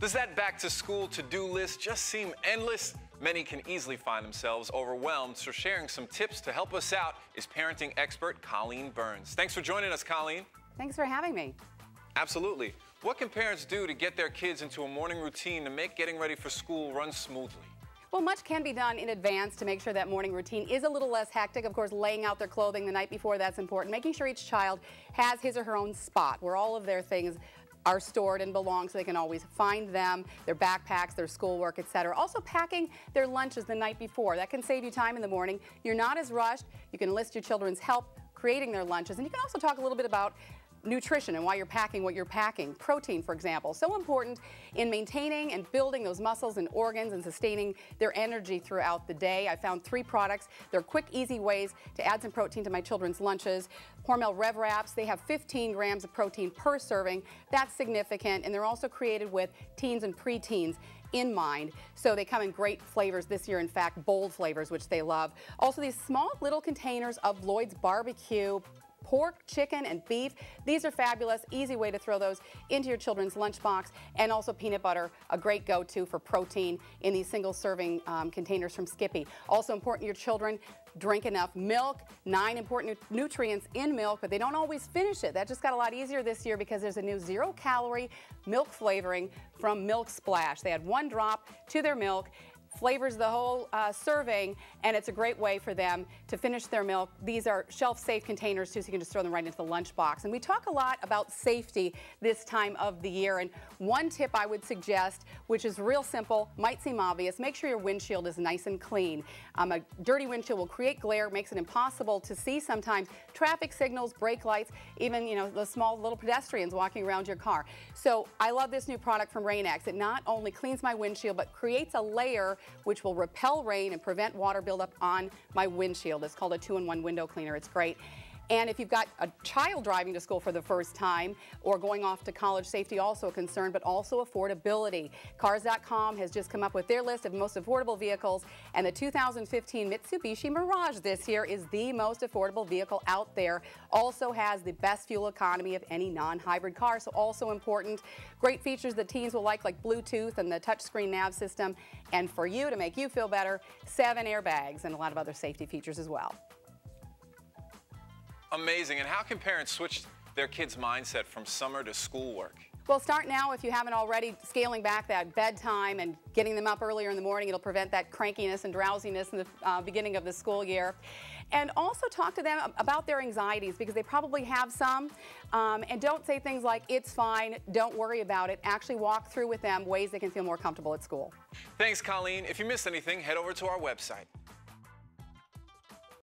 Does that back to school to do list just seem endless? Many can easily find themselves overwhelmed, so sharing some tips to help us out is parenting expert Colleen Burns. Thanks for joining us, Colleen. Thanks for having me. Absolutely. What can parents do to get their kids into a morning routine to make getting ready for school run smoothly? Well, much can be done in advance to make sure that morning routine is a little less hectic. Of course, laying out their clothing the night before, that's important. Making sure each child has his or her own spot where all of their things are stored and belong so they can always find them, their backpacks, their schoolwork, etc. Also packing their lunches the night before. That can save you time in the morning. You're not as rushed. You can list your children's help creating their lunches. And you can also talk a little bit about nutrition and why you're packing what you're packing. Protein, for example, so important in maintaining and building those muscles and organs and sustaining their energy throughout the day. I found three products. They're quick, easy ways to add some protein to my children's lunches. Hormel Rev Wraps, they have 15 grams of protein per serving. That's significant, and they're also created with teens and preteens in mind. So they come in great flavors this year, in fact, bold flavors, which they love. Also, these small little containers of Lloyd's barbecue pork, chicken, and beef. These are fabulous, easy way to throw those into your children's lunchbox. And also peanut butter, a great go-to for protein in these single serving um, containers from Skippy. Also important your children drink enough milk, nine important nutrients in milk, but they don't always finish it. That just got a lot easier this year because there's a new zero calorie milk flavoring from Milk Splash. They add one drop to their milk flavors the whole uh, serving, and it's a great way for them to finish their milk. These are shelf-safe containers, too, so you can just throw them right into the lunchbox. And we talk a lot about safety this time of the year, and one tip I would suggest, which is real simple, might seem obvious, make sure your windshield is nice and clean. Um, a dirty windshield will create glare, makes it impossible to see sometimes traffic signals, brake lights, even, you know, the small little pedestrians walking around your car. So I love this new product from Rain-X. It not only cleans my windshield, but creates a layer which will repel rain and prevent water buildup on my windshield. It's called a two-in-one window cleaner. It's great. And if you've got a child driving to school for the first time or going off to college, safety also a concern, but also affordability. Cars.com has just come up with their list of most affordable vehicles, and the 2015 Mitsubishi Mirage this year is the most affordable vehicle out there. Also has the best fuel economy of any non-hybrid car, so also important. Great features that teens will like, like Bluetooth and the touchscreen nav system. And for you, to make you feel better, seven airbags and a lot of other safety features as well. Amazing. And how can parents switch their kids' mindset from summer to schoolwork? Well, start now if you haven't already, scaling back that bedtime and getting them up earlier in the morning. It'll prevent that crankiness and drowsiness in the uh, beginning of the school year. And also talk to them about their anxieties because they probably have some. Um, and don't say things like, it's fine, don't worry about it. Actually walk through with them ways they can feel more comfortable at school. Thanks, Colleen. If you missed anything, head over to our website.